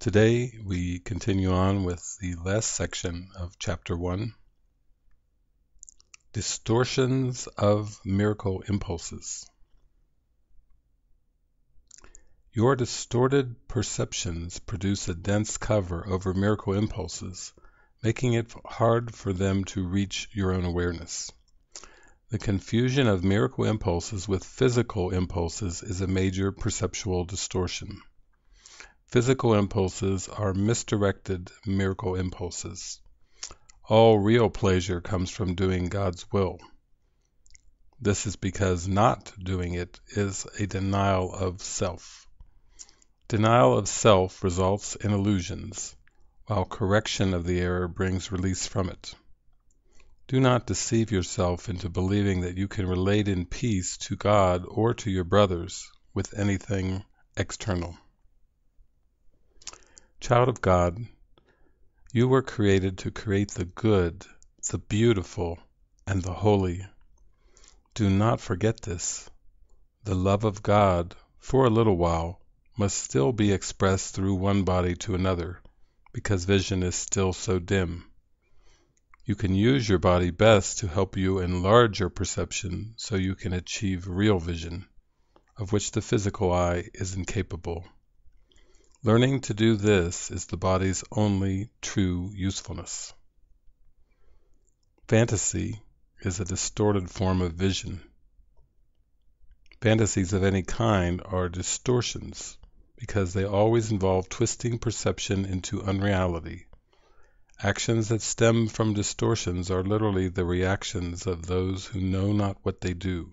Today we continue on with the last section of Chapter 1 Distortions of Miracle Impulses. Your distorted perceptions produce a dense cover over miracle impulses, making it hard for them to reach your own awareness. The confusion of miracle impulses with physical impulses is a major perceptual distortion. Physical impulses are misdirected miracle impulses. All real pleasure comes from doing God's will. This is because not doing it is a denial of self. Denial of self results in illusions, while correction of the error brings release from it. Do not deceive yourself into believing that you can relate in peace to God or to your brothers with anything external. Child of God, you were created to create the good, the beautiful, and the holy. Do not forget this. The love of God, for a little while, must still be expressed through one body to another, because vision is still so dim. You can use your body best to help you enlarge your perception so you can achieve real vision, of which the physical eye is incapable. Learning to do this is the body's only true usefulness. Fantasy is a distorted form of vision. Fantasies of any kind are distortions because they always involve twisting perception into unreality. Actions that stem from distortions are literally the reactions of those who know not what they do.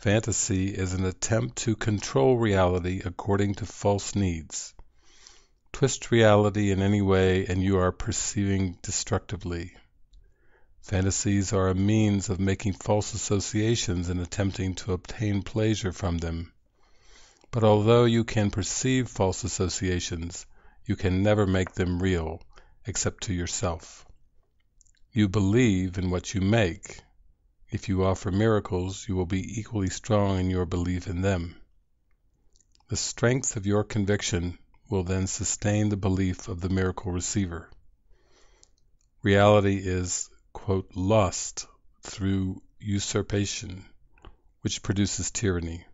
Fantasy is an attempt to control reality according to false needs. Twist reality in any way and you are perceiving destructively. Fantasies are a means of making false associations and attempting to obtain pleasure from them. But although you can perceive false associations, you can never make them real, except to yourself. You believe in what you make. If you offer miracles, you will be equally strong in your belief in them. The strength of your conviction will then sustain the belief of the miracle receiver. Reality is, quote, lost through usurpation, which produces tyranny.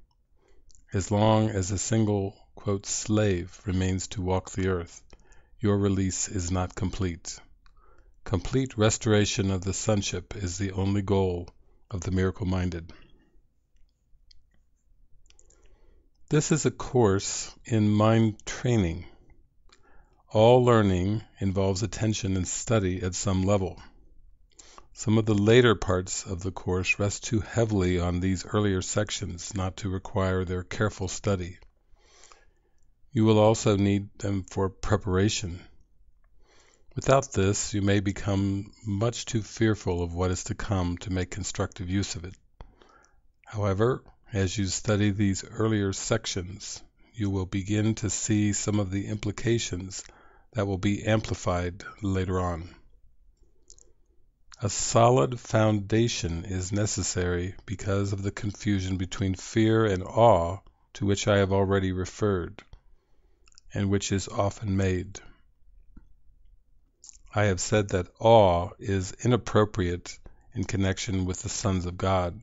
As long as a single "slave" remains to walk the earth, your release is not complete. Complete restoration of the sonship is the only goal of the miracle-minded. This is a course in mind training. All learning involves attention and study at some level. Some of the later parts of the course rest too heavily on these earlier sections not to require their careful study. You will also need them for preparation. Without this, you may become much too fearful of what is to come to make constructive use of it. However, as you study these earlier sections, you will begin to see some of the implications that will be amplified later on. A solid foundation is necessary because of the confusion between fear and awe to which I have already referred, and which is often made. I have said that awe is inappropriate in connection with the sons of God,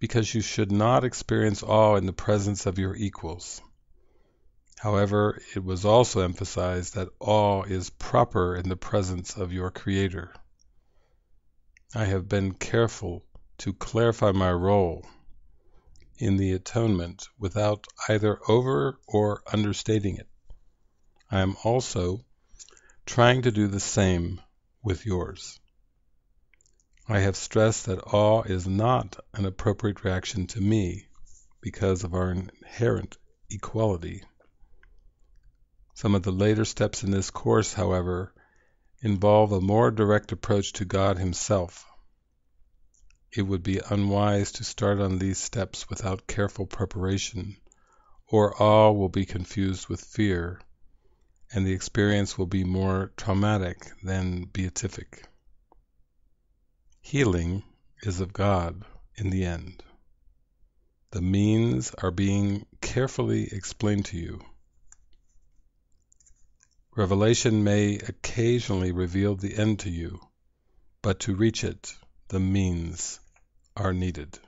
because you should not experience awe in the presence of your equals. However, it was also emphasized that awe is proper in the presence of your Creator. I have been careful to clarify my role in the atonement without either over or understating it. I am also trying to do the same with yours. I have stressed that awe is not an appropriate reaction to me because of our inherent equality. Some of the later steps in this course, however, involve a more direct approach to God Himself. It would be unwise to start on these steps without careful preparation, or awe will be confused with fear, and the experience will be more traumatic than beatific. Healing is of God in the end. The means are being carefully explained to you. Revelation may occasionally reveal the end to you, but to reach it, the means are needed.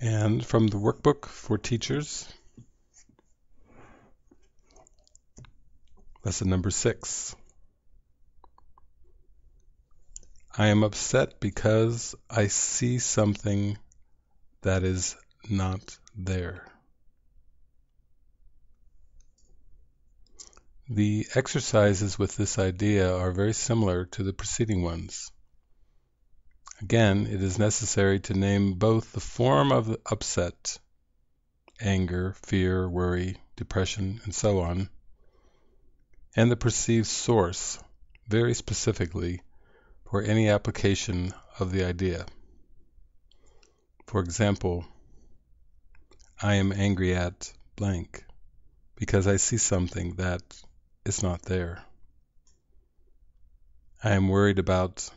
And from the workbook for teachers, lesson number six. I am upset because I see something that is not there. The exercises with this idea are very similar to the preceding ones. Again, it is necessary to name both the form of the upset, anger, fear, worry, depression, and so on, and the perceived source, very specifically, for any application of the idea. For example, I am angry at blank because I see something that is not there. I am worried about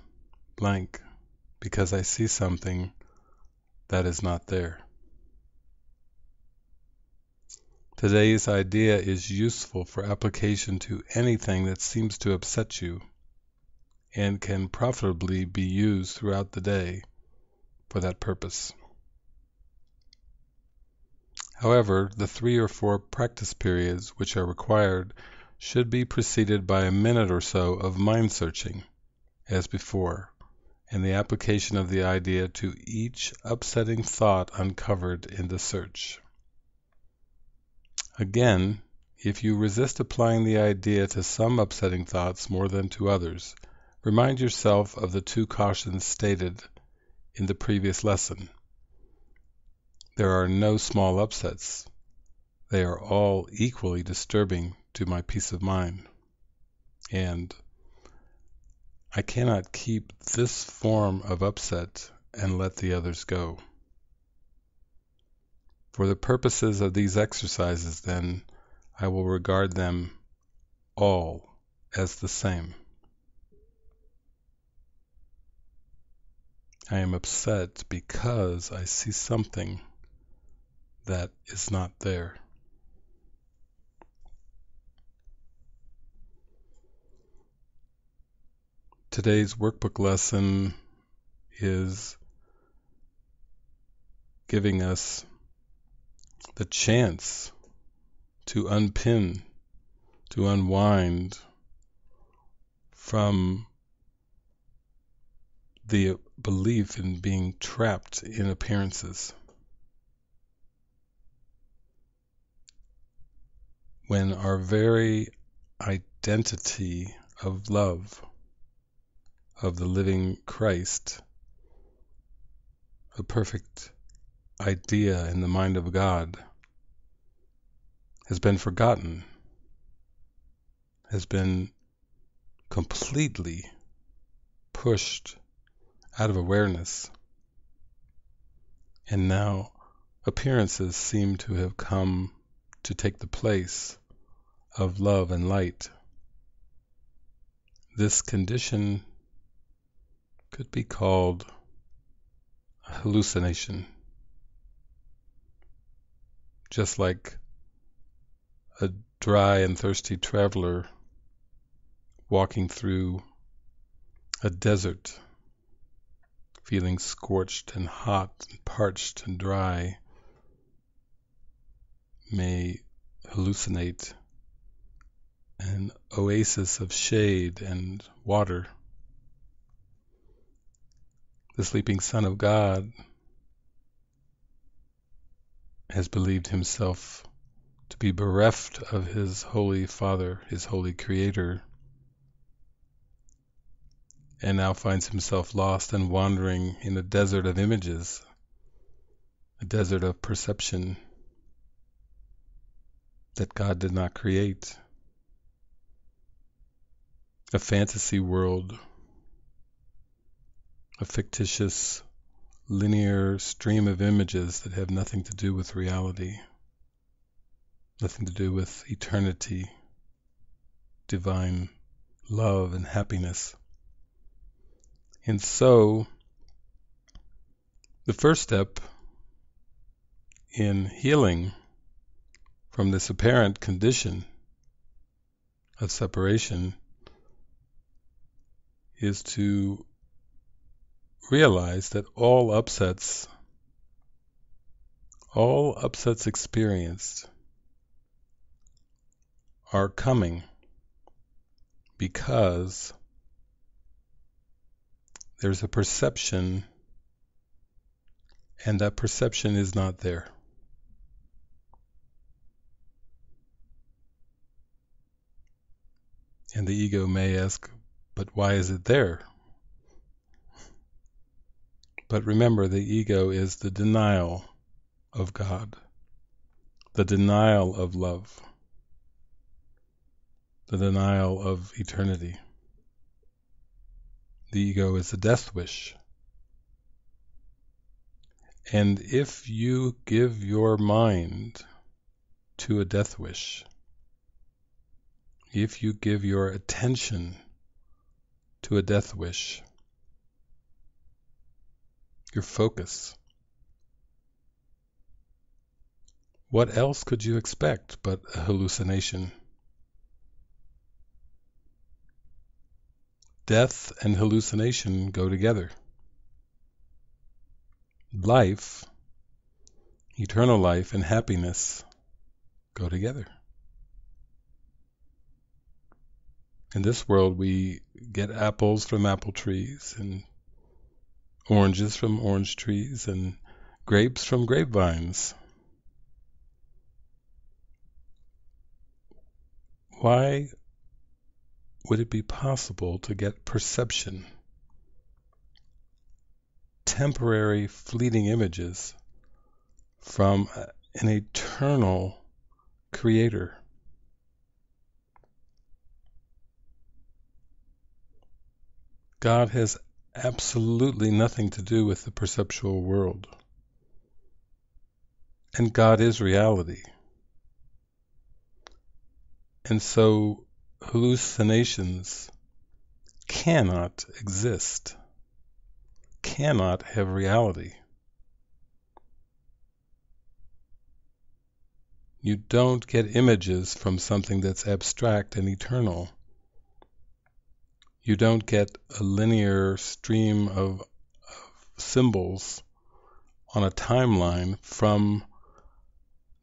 blank because I see something that is not there. Today's idea is useful for application to anything that seems to upset you and can profitably be used throughout the day for that purpose. However, the three or four practice periods which are required should be preceded by a minute or so of mind searching, as before, and the application of the idea to each upsetting thought uncovered in the search. Again, if you resist applying the idea to some upsetting thoughts more than to others, Remind yourself of the two cautions stated in the previous lesson. There are no small upsets. They are all equally disturbing to my peace of mind. And I cannot keep this form of upset and let the others go. For the purposes of these exercises, then, I will regard them all as the same. I am upset because I see something that is not there. Today's workbook lesson is giving us the chance to unpin, to unwind from the belief in being trapped in appearances. When our very identity of love, of the living Christ, a perfect idea in the mind of God, has been forgotten, has been completely pushed out of awareness. And now appearances seem to have come to take the place of love and light. This condition could be called a hallucination. Just like a dry and thirsty traveler walking through a desert feeling scorched and hot and parched and dry, may hallucinate an oasis of shade and water. The sleeping Son of God has believed himself to be bereft of his Holy Father, his Holy Creator, and now finds himself lost and wandering in a desert of images, a desert of perception that God did not create, a fantasy world, a fictitious linear stream of images that have nothing to do with reality, nothing to do with eternity, divine love and happiness. And so, The first step in healing from this apparent condition of separation is to realize that all upsets, all upsets experienced are coming because there's a perception and that perception is not there. And the ego may ask, but why is it there? But remember, the ego is the denial of God, the denial of love, the denial of eternity. The ego is a death wish. And if you give your mind to a death wish, if you give your attention to a death wish, your focus, what else could you expect but a hallucination? Death and hallucination go together. Life, eternal life, and happiness go together. in this world we get apples from apple trees and oranges from orange trees and grapes from grapevines. Why would it be possible to get perception, temporary fleeting images from an eternal creator? God has absolutely nothing to do with the perceptual world. And God is reality. And so hallucinations cannot exist, cannot have reality. You don't get images from something that's abstract and eternal you don't get a linear stream of, of symbols on a timeline from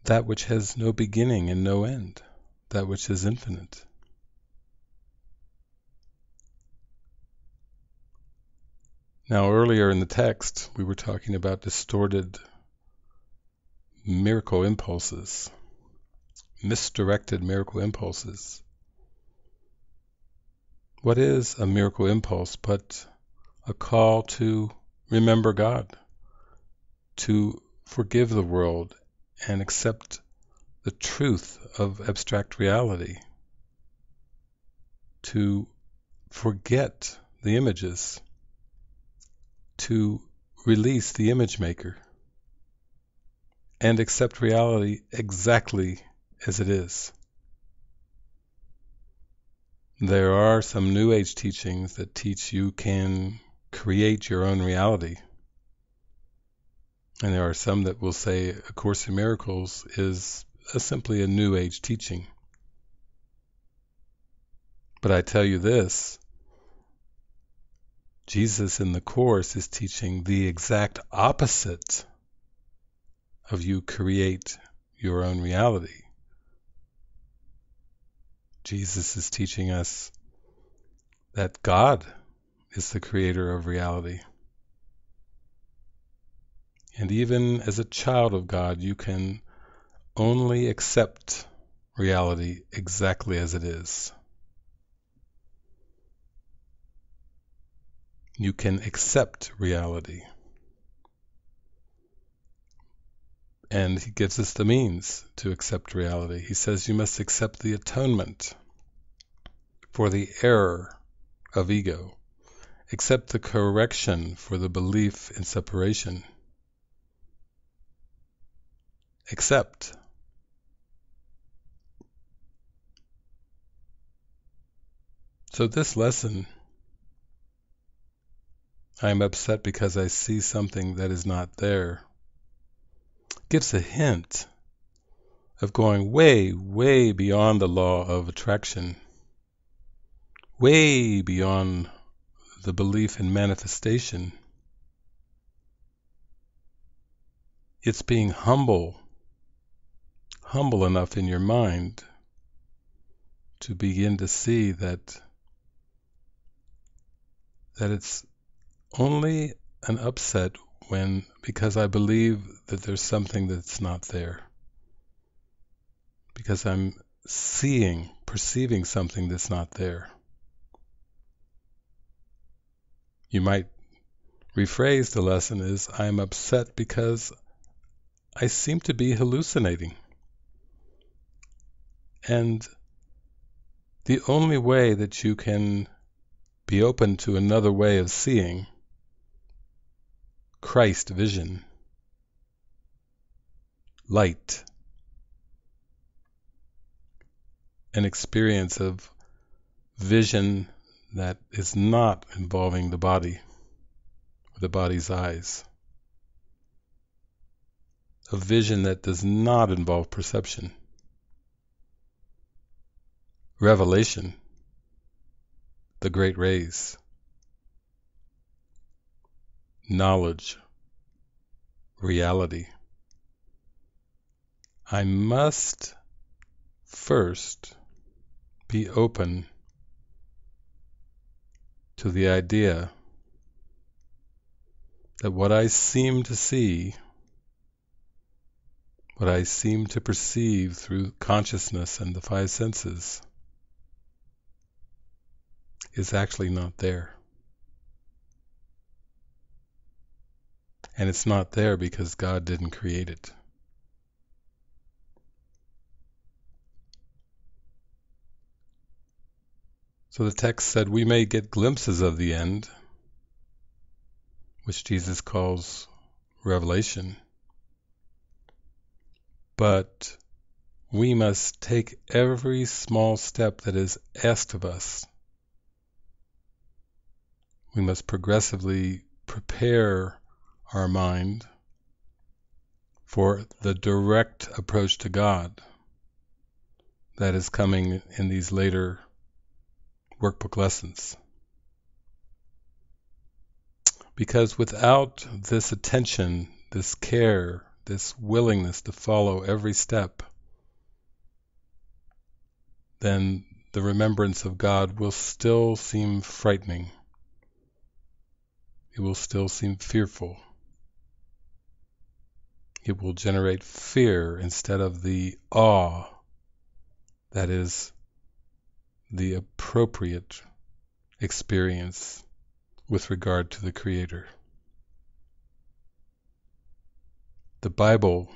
that which has no beginning and no end, that which is infinite. Now, earlier in the text, we were talking about distorted miracle impulses, misdirected miracle impulses. What is a miracle impulse but a call to remember God, to forgive the world and accept the truth of abstract reality, to forget the images, to release the image maker, and accept reality exactly as it is. There are some New Age teachings that teach you can create your own reality. And there are some that will say A Course in Miracles is a, simply a New Age teaching. But I tell you this Jesus in the Course is teaching the exact opposite of you create your own reality. Jesus is teaching us that God is the creator of reality. And even as a child of God, you can only accept reality exactly as it is. You can accept reality. And he gives us the means to accept reality. He says you must accept the atonement for the error of ego, accept the correction for the belief in separation. Accept. So this lesson I am upset because I see something that is not there. Gives a hint of going way, way beyond the law of attraction, way beyond the belief in manifestation. It's being humble, humble enough in your mind to begin to see that that it's only an upset when because I believe that there's something that's not there. Because I'm seeing, perceiving something that's not there. You might rephrase the lesson as I'm upset because I seem to be hallucinating. And the only way that you can be open to another way of seeing Christ vision, light, an experience of vision that is not involving the body, or the body's eyes, a vision that does not involve perception. Revelation, the great rays, knowledge, reality. I must first be open to the idea that what I seem to see, what I seem to perceive through consciousness and the five senses, is actually not there. And it's not there because God didn't create it. So the text said we may get glimpses of the end, which Jesus calls revelation, but we must take every small step that is asked of us we must progressively prepare our mind for the direct approach to God that is coming in these later workbook lessons. Because without this attention, this care, this willingness to follow every step, then the remembrance of God will still seem frightening it will still seem fearful. It will generate fear instead of the awe that is the appropriate experience with regard to the Creator. The Bible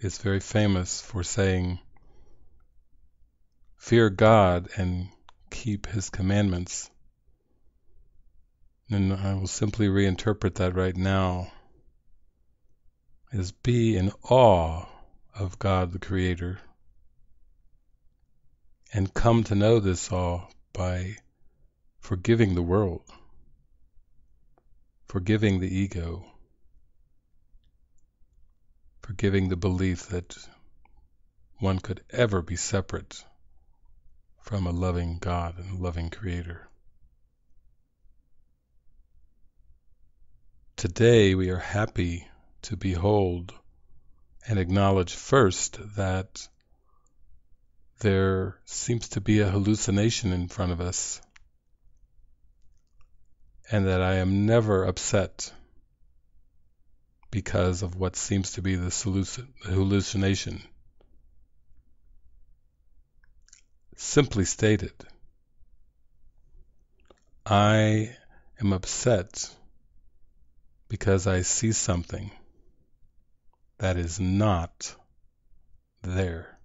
is very famous for saying, Fear God and keep His commandments. And I will simply reinterpret that right now as be in awe of God the Creator and come to know this awe by forgiving the world, forgiving the ego, forgiving the belief that one could ever be separate from a loving God and loving Creator. Today we are happy to behold and acknowledge first that there seems to be a hallucination in front of us and that I am never upset because of what seems to be the hallucination. Simply stated, I am upset because I see something that is not there.